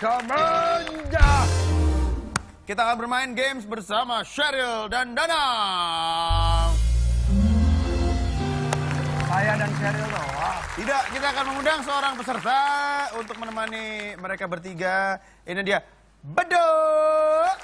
Kamanja. Kita akan bermain games bersama Sheryl dan Danang. Saya dan Sheryl doang. Tidak, kita akan mengundang seorang peserta untuk menemani mereka bertiga. Ini dia, Beduk.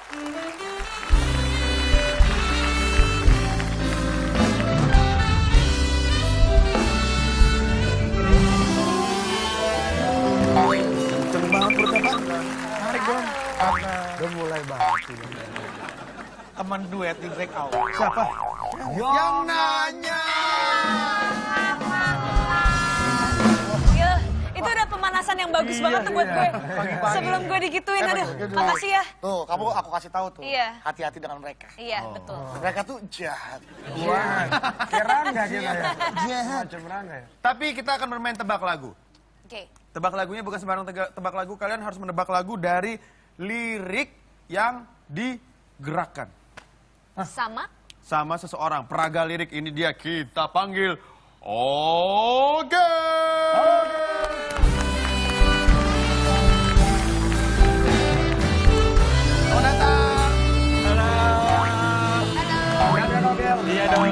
Teman duet di breakout. Siapa? Yang nanya. Gil, itu udah pemanasan yang bagus banget tuh buat gue. Sebelum gue digituin, aduh, makasih ya. Tuh, kamu aku kasih tahu tuh. Iya. Hati-hati dengan mereka. Iya, betul. Mereka tuh jahat. Wah, kayak Rangga kita ya. Macam Rangga ya. Tapi kita akan bermain tebak lagu. Oke. Tebak lagunya bukan sembarang tebak lagu, kalian harus menebak lagu dari lirik yang digerakkan. Sama? Sama seseorang, peraga lirik ini dia kita panggil Oge. Iya dong,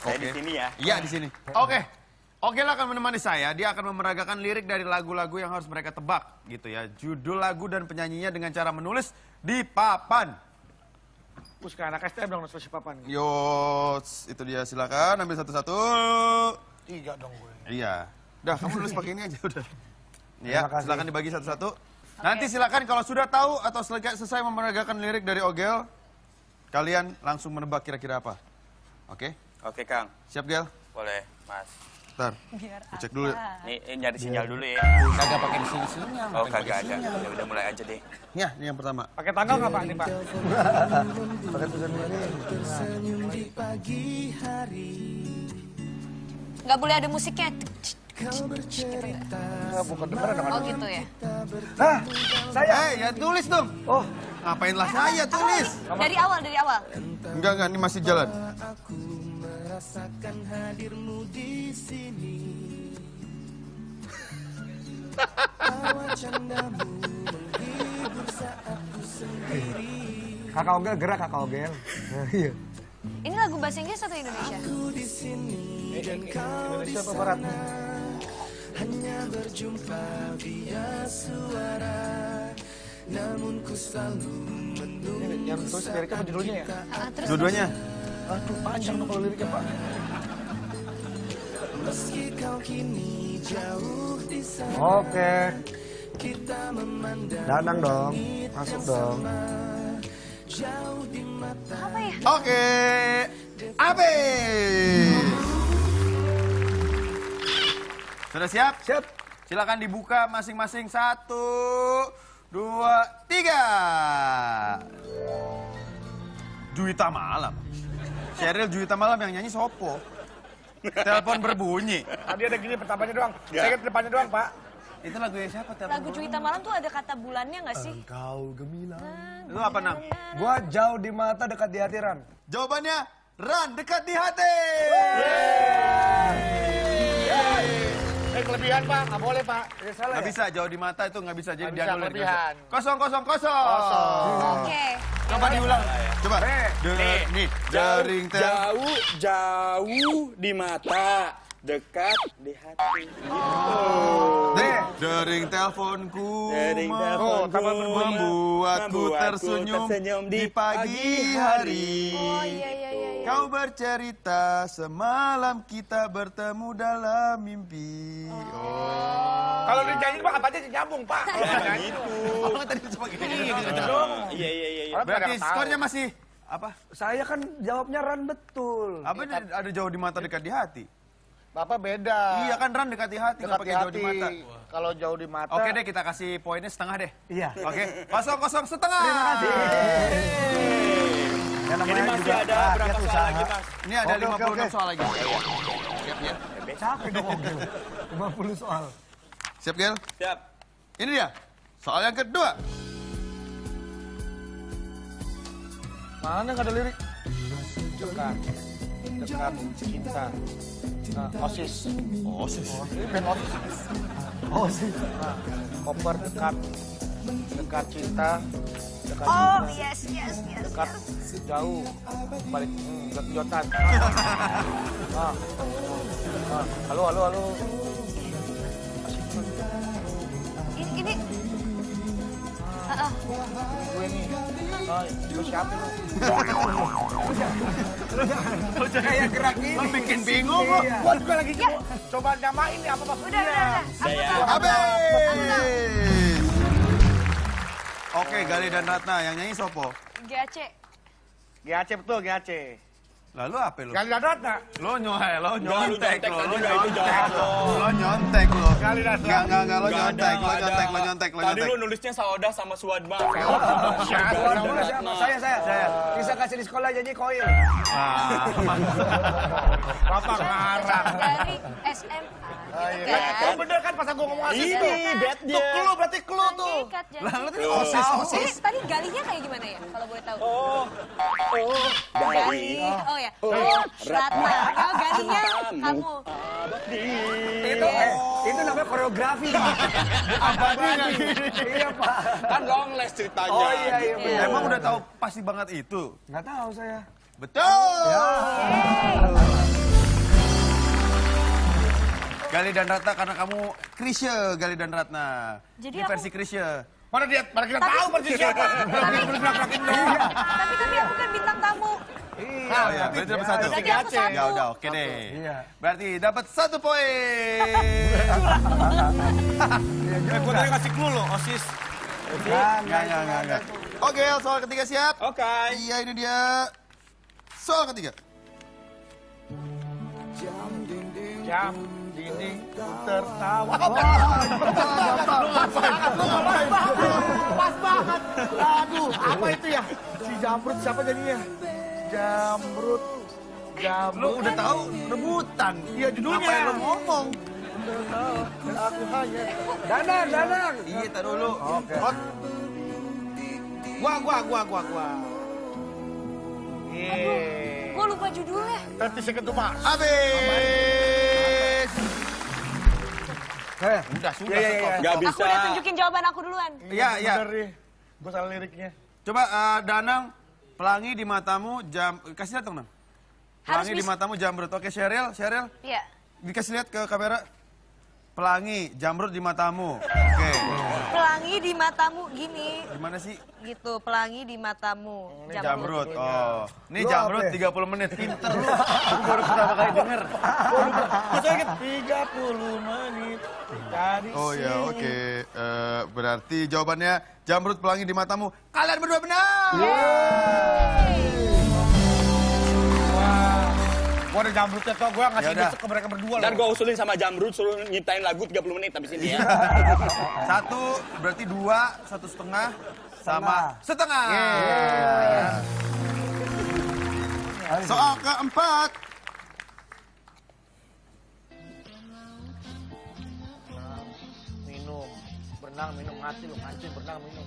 Saya di sini ya. Iya di sini. Oke. Oke lah akan menemani saya. Dia akan memeragakan lirik dari lagu-lagu yang harus mereka tebak, gitu ya. Judul lagu dan penyanyinya dengan cara menulis di papan. Ke anak STM dong, spesies papan. Yo, itu dia silakan ambil satu-satu. Tiga dong gue. Iya. Dah, kamu nulis pakai ini aja udah. Ya, silakan dibagi satu-satu. Nanti silakan kalau sudah tahu atau selesai selesai memeragakan lirik dari Ogel, kalian langsung menebak kira-kira apa. Oke? Oke Kang, Siap, Gel? boleh Mas. Ntar, Biar cek dulu ya. Ini eh, nyari sinyal dulu ya. Kagak pakai di sini sinyal. Oh kagak ada. Ya udah mulai aja deh. Ya, ini yang pertama. Pakai tanggal nggak Pak? Nih Pak. Pakai tulisan ini. Nggak boleh ada musiknya. Bukan beneran dong. Oh gitu ya. Hah, saya. Eh, ya tulis dong. Oh, Ngapainlah saya tulis? Dari awal, dari awal. Enggak, enggak, ini masih jalan. Kakak Ogel gerak kakak Ogel. Iya. Ini lagu bahasa Inggris atau Indonesia? Indonesia apa Barat? Ini yang tulis liriknya apa judulnya ya? Terus Dua-duanya. Aduh panjang dong kalau liriknya Pak. Oke. Danang dong. Masuk dong. apa ya? Oke. Habis. Sudah siap? Siap. Silakan dibuka masing-masing satu, dua, tiga. Juwita Malam. Sheryl Juwita Malam yang nyanyi Sopo. Telepon berbunyi. Tadi ada gini pertamanya doang. Saya ingat depannya doang Pak. Itu lagunya siapa? Telepon Lagu Juwita Malam tuh ada kata bulannya nggak sih? Kau gemilang. Itu apa, Nang? Gua jauh di mata dekat di hati Ran. Jawabannya, Ran, dekat di hati. Eh kelebihan Pak, nggak boleh Pak. Ya salah Nggak ya? bisa, jauh di mata itu nggak bisa. Jadi Nggak dia bisa, kelebihan. Kosong, kosong, kosong. Oke. Coba diulang. Coba. De- nih, jaring tel. Jauh, jauh di mata, dekat di hati. Nih, Dering teleponku Dering teleponku membuatku membuatku tersenyum tersenyum di pagi hari. Oh iya iya iya. iya. Kau bercerita semalam kita bertemu dalam mimpi. Oh. Kalau dinyanyi Pak apa aja nyambung Pak. Jangan gitu. Oh, tadi sebagai Iya, iya, iya, iya. Orang Berarti skornya masih apa? Saya kan jawabnya Ran betul. Apa ada jauh di mata dekat di hati? Bapak beda. Iya kan Ran dekat di hati, Dekat di pakai jauh di mata. Kalau jauh di mata. Oke deh kita kasih poinnya setengah deh. Iya. Oke, kosong kosong setengah. Terima kasih. Ini masih juga ada berapa soal usaha. lagi, Mas? Ini ada 56 oke. soal lagi. Siap ya. Capek dong Ogel. 50 soal. Siap Gel? Siap. Ini dia. Soal yang kedua. Mana nggak ada lirik? Dekat. Dekat cinta. Nah, osis. Oh, sis. Ini band osis. Oh. Nah, koper dekat, dekat cinta, dekat Oh, cinta, yes, yes, yes. dekat jauh, balik hmm, dekat jotan. Ah. Ah. Halo, halo, halo. Ini, ini. Ah, ah. Gue nih. Ah, lu siapa lu? Kayak gerak ini. Lo bikin bingung lo. Juga lagi coba nyamain nih apa maksudnya. Udah, udah, udah. Aku ya. tahu. Habis. Oke, Gali dan Ratna yang nyanyi Sopo. GAC. GAC betul, GAC. Lalu apa dadat nggak? Lo nyohe, lo nyontek nyontek lo, tadi lo itu nyontek lo, lo. lo nyontek lo. Gali dadat. Enggak, enggak, enggak, lo nyontek, lo nyontek, lo nyontek, lo Tadi nyontek. lu nulisnya Sauda sama Suwadma. Siapa? Ratna. Siapa? Saya, saya, saya. Bisa kasih di sekolah jadi koil. Ah, Bapak ngarang. Dari SMA. Gitu kan. Oh bener kan pas aku ngomong asis Ini tuh. bednya. Tuh clue berarti clue tuh. Lo tadi osis, osis. Ini tadi galinya kayak gimana ya? Kalau boleh tahu. Oh, oh, Gali. dari Oh ya. Oh, Ratna. Oh, galinya kamu. Itu eh, itu namanya koreografi. Abadi? Iya pak. kan gongles ceritanya. Oh iya iya. Iya. Emang udah tahu pasti banget itu? Nggak tahu saya. Betul. Gali dan Ratna karena kamu Krisya Gali dan Ratna. Jadi Ini aku- versi Krisya. Mana dia? Mana kita tahu persis siapa? Tapi, tapi aku kan bintang tamu. Iya. Oh ya, berarti dapat satu. Berarti aku satu. Ya udah, oke deh. Iya. Berarti dapat satu poin. Eh, gua tadi kasih clue loh, osis. Enggak, enggak, enggak, enggak. Oke, soal ketiga siap? Oke. Iya, ini dia. Soal ketiga. Jam dinding tertawa. Pas banget. Aduh, apa itu ya? Si Jamrut siapa jadinya? Jamrut. Jamrut. Lu udah tahu rebutan. Iya judulnya. Apa yang lu ngomong? Dan aku hanya Danang, Danang. Iya, tar dulu. Oke. Gua, gua, gua, gua, gua. Iya. Gue lupa judulnya. 30 second to Mars. Habis. Eh, Udah, sudah. Iya, iya, iya. Nggak Aku bisa. udah tunjukin jawaban aku duluan. Iya, iya. nih. Gua salah liriknya. Coba eh, Danang, pelangi di matamu jam kasih lihat dong, Nang. Harus Pelangi di bisa. matamu jamrut. Oke, Sheryl, Sheryl, Iya. dikasih lihat ke kamera. Pelangi, jamrut di matamu. Oke. Pelangi di matamu gini. Gimana sih? Gitu, pelangi di matamu. Jamrut. Oh. Ini Lu jamrut apa? 30 menit. Pinter lu. Aku baru pertama kali denger. Inget 30 menit dari Oh ya, oke. Eh, berarti jawabannya jamrut pelangi di matamu. Kalian berdua benar. Ada jamrutnya tuh, gua ngasih Yaudah. besok ke mereka berdua Ntar loh. gue usulin sama Jamrud suruh nyiptain lagu 30 menit habis ini ya. Satu berarti dua, satu setengah sama setengah. Soal keempat. Minum, berenang, minum, mati lu, mancing, berenang, minum.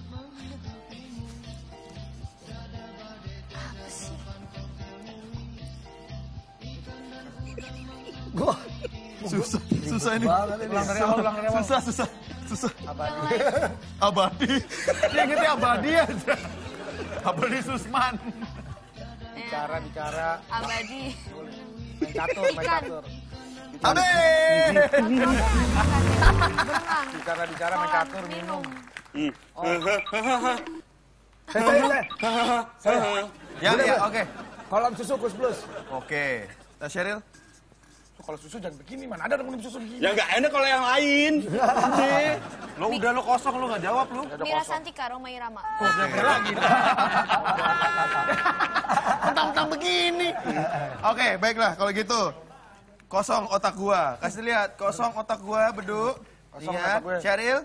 Susah, susah ini. Ulang dari awal, ulang dari awal. Susah, susah, susah. Abadi. Abadi. Dia ingetnya abadi aja. Abadi Susman. Bicara, bicara, Abadi. main catur, main catur. Berenang. Bicara, bicara, main catur, minum. Hmm. Saya, saya, saya. Ya, ya, oke. Kolam susu kus plus. Oke. Nah, Sheryl? Kalau susu jangan begini, man. Ada minum susu begini. Ya nggak enak kalau yang lain. Lo udah lo kosong lo nggak jawab lo. Mira Santika, Roma Irama. Tentang-tentang begini. Oke, baiklah kalau gitu. Kosong otak gua. Kasih lihat, kosong otak gua, beduk. Kosong Iya, otak gue. Sheryl,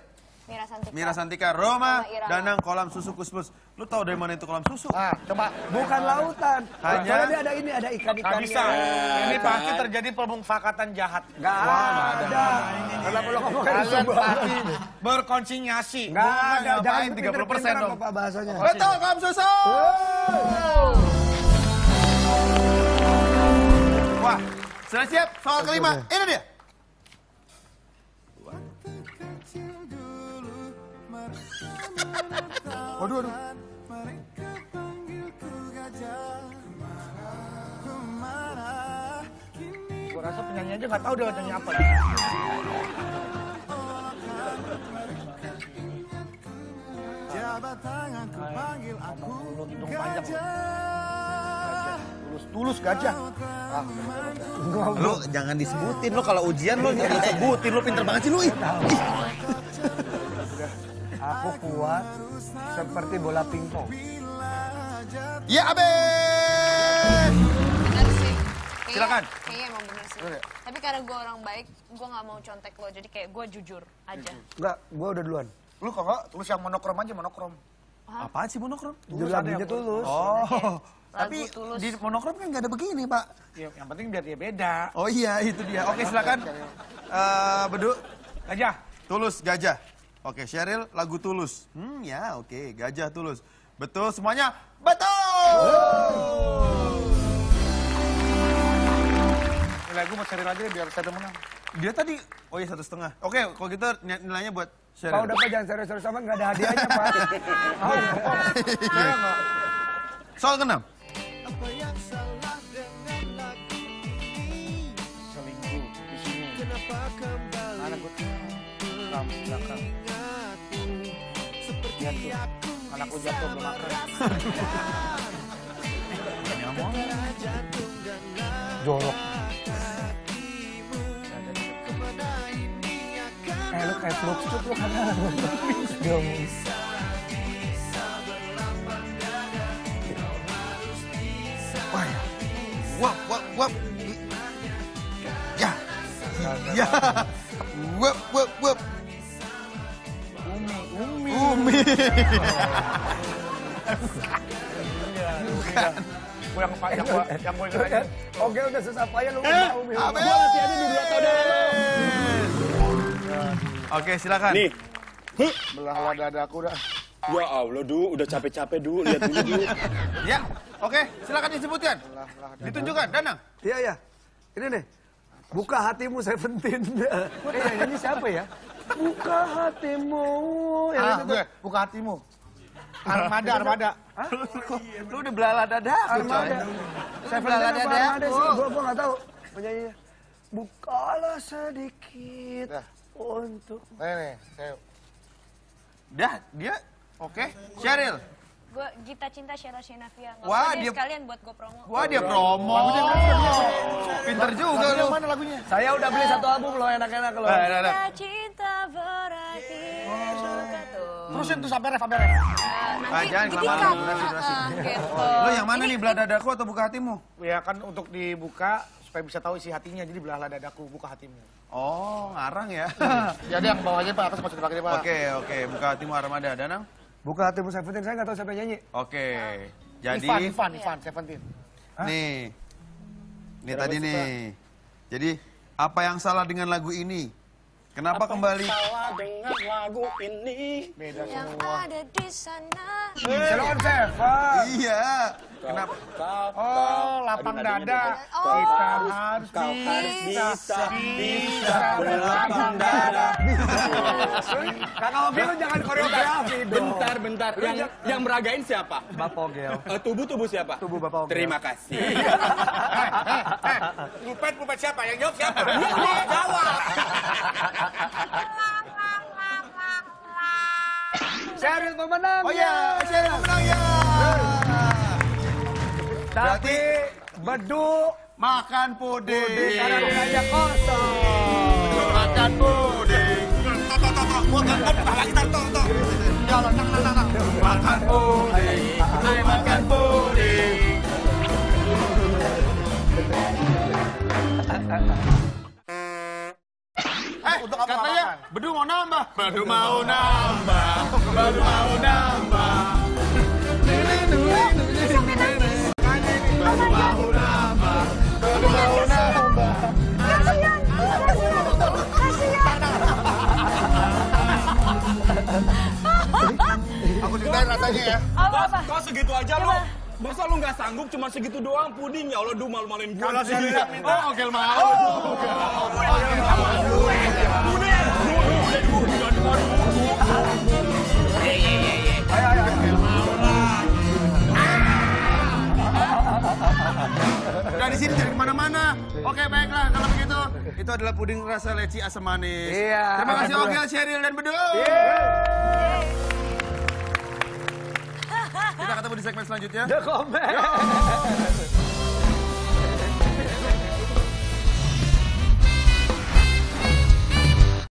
Mira Santika. Mira Santika, Roma, Roma. Danang, kolam susu kusplus. Lu tahu dari mana itu kolam susu? Nah, coba. Bukan lautan. Hanya- Soalnya ada ini, ada Nggak ikan-ikannya. bisa. Ini kan? pasti terjadi pemufakatan jahat. Nggak ada. Kenapa lo ngomong Kalian pasti berkonsinyasi. Nggak ada. Jangan 30% dong. Apa bahasanya? Betul, kolam susu. Wah, sudah siap? Soal kelima, ini dia. Waduh, waduh. Gue rasa penyanyi aja nggak tahu dia nyanyi apa. Ngomong hidung panjang. Tulus, tulus gajah. Ah, Lu jangan disebutin lu kalau ujian lu jangan disebutin lu pinter banget sih lu. ih. Aku kuat seperti bola pingpong. Ya. Bener sih. Kayaknya- Silakan. Kayaknya emang bener sih. Tapi karena gue orang baik, gue gak mau contek lo. Jadi kayak gue jujur aja. Enggak, gua udah duluan. Lu kok nggak tulus yang monokrom aja monokrom. Apaan sih monokrom? Judul lagunya tulus. Oh. Tapi tulus. di monokrom kan nggak ada begini, Pak. Ya, yang penting biar dia beda. Oh iya, itu dia. Oke, silakan. Eh, Bedu, Gajah. Tulus, Gajah. Oke, Sheryl, lagu Tulus. Hmm, ya, oke. Gajah Tulus. Betul semuanya? Betul! Ini lagu mau lagi deh, biar saya menang. Dia tadi, oh iya satu setengah. Oke, kalau gitu ny- nilainya buat Pak Sheryl. udah Pak jangan serius-serius sama nggak ada hadiahnya Pak. Soal keenam. Selingkuh di sini. Mana gue? Ram, belakang. Lihat tuh, anak lu jatuh belum makan. Jorok. Eh lu kayak peluk cut lu kan. Dong. Wap, wap, wap. Ya. Ya. Wap, wap, wap. Gue yang yang gue yang gue ingat. Oke udah susah payah lu. Gua masih ada di dua saudara. Oke, silakan. Nih, Belahlah dadaku dah. ya Allah, Du, udah capek-capek, Du. Lihat dulu, Du. Ya, oke, silakan disebutkan. Ditunjukkan, Danang. Iya iya. Ini nih. Buka hatimu Seventeen. eh yang nyanyi siapa ya? Buka hatimu. Yang Ah, gue buka hatimu. Armada, armada. Lu udah belala dada. Armada. Saya belala dada. Armada sih? Gua gua nggak tahu penyanyinya. Bukalah sedikit Dah. untuk Nih, nih, saya Dah, dia oke. Sheryl. Gue Gita Cinta Sheila Shenavia. Wah, dia- sekalian buat gue promo. Wah, dia promo. Pinter juga lu. mana lagunya? Saya udah beli satu album loh enak-enak loh. Nah, nah, nah. Gita Cinta berakhir suka tuh. Terusin tuh sampai ref, sampai ref. Eh, Ah, nanti jangan kelamaan, kan. durasi, durasi. Ah, gitu. Lu yang mana nih, belah dadaku atau buka hatimu? Ya kan untuk dibuka supaya bisa tahu isi hatinya. Jadi belahlah dadaku, buka hatimu. Oh, ngarang ya. Jadi yang bawahnya Pak, atas masih dipakai Pak. Oke, oke. Buka hatimu Armada. Danang? Buka hatimu Seventeen saya nggak tahu siapa yang nyanyi. Oke. Jadi, Ivan, Ivan, Ivan, Seventeen. nih. Nih tadi nih. Jadi, apa yang salah dengan lagu ini? Kenapa kembali? Salah dengan lagu ini. Beda Yang semua. ada di sana. Ceylon Seven. Iya. Kenapa? Oh, lapang dada. Oh. Kita harus kau harus bisa, bisa, bisa berlapang dada. Kakak Ovi lu jangan koreografi dong. Bentar, bentar. Yang yang meragain siapa? Bapak Gel. Eh, tubuh tubuh siapa? Tubuh Bapak Ogi. Terima kasih. Lupet, lupet siapa? Yang jawab siapa? Sheryl pemenang. Oh iya, Sheryl menang ya. Tapi bedu Makan puding. karena rumahnya kosong. Makan puding. Makan puding. Hai makan puding. Bedu mau nambah. Bedu mau nambah. Bedu mau nambah. Bedu mau nambah. Bedu mau nambah. Aku ceritain rasanya ya. Apa apa? Kau segitu aja lu. Masa lu nggak sanggup cuma segitu doang puding ya Allah du malu-maluin gue. Oh, oke mau. Puding. Mana? Oke, baiklah kalau begitu. Itu adalah puding rasa leci asam manis. Iya. Terima kasih Ogil, Sheryl, dan Bedu. Kita ketemu di segmen selanjutnya. The comment.